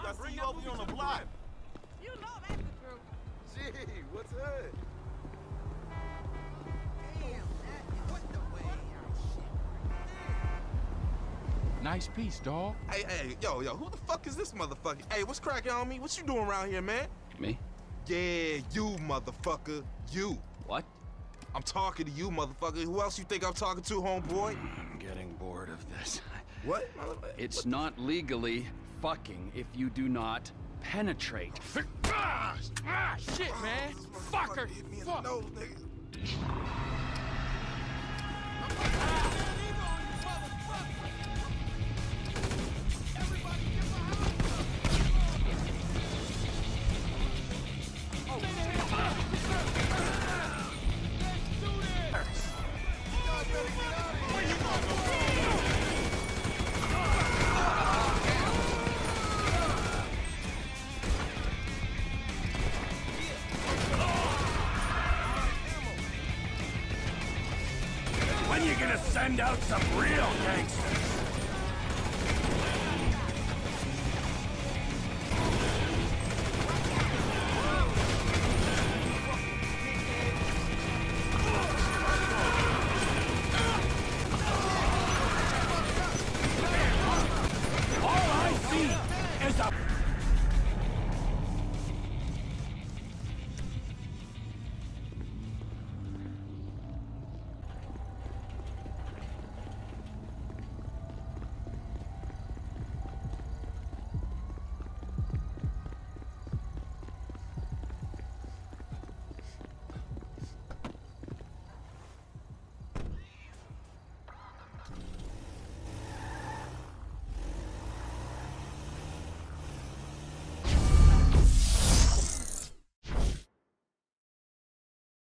shoot. I see you over here on the block. You know that's the. Gee, what's up? Nice piece, dog. Hey, hey, yo, yo, who the fuck is this motherfucker? Hey, what's cracking on me? What you doing around here, man? Me? Yeah, you, motherfucker. You. What? I'm talking to you, motherfucker. Who else you think I'm talking to, homeboy? I'm getting bored of this. What? It's what not legally fucking if you do not penetrate. Ah, ah, shit, man. Fucker. Hit me in Fuck. The nose, nigga. You gonna send out some real gangsters?